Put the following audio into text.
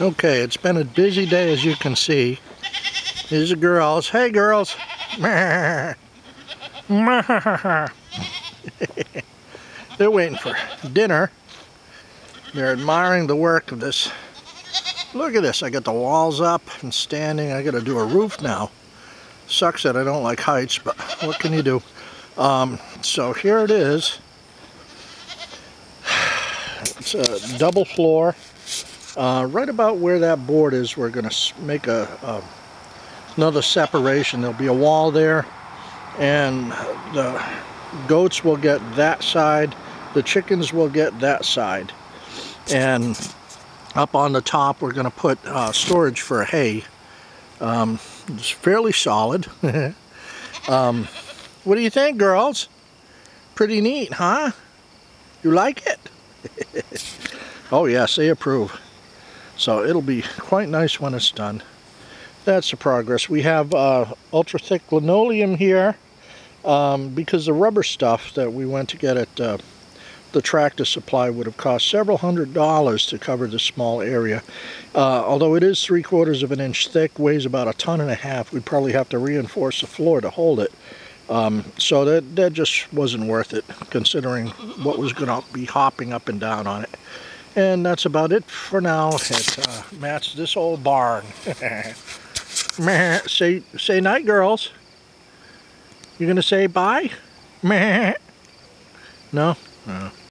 Okay, it's been a busy day as you can see. These the girls. Hey girls. They're waiting for dinner. They're admiring the work of this. Look at this. I got the walls up and standing. I got to do a roof now. Sucks that I don't like heights, but what can you do? Um, so here it is. It's a double floor. Uh, right about where that board is, we're going to make a, a, another separation. There'll be a wall there, and the goats will get that side, the chickens will get that side. And up on the top, we're going to put uh, storage for hay. Um, it's fairly solid. um, what do you think, girls? Pretty neat, huh? You like it? oh yes, they approve. So it'll be quite nice when it's done. That's the progress. We have uh, ultra thick linoleum here um, because the rubber stuff that we went to get at uh, the tractor supply would have cost several hundred dollars to cover this small area. Uh, although it is three quarters of an inch thick, weighs about a ton and a half, we'd probably have to reinforce the floor to hold it. Um, so that, that just wasn't worth it considering what was going to be hopping up and down on it. And that's about it for now at uh, this old barn. say say night, girls. You gonna say bye? No? No.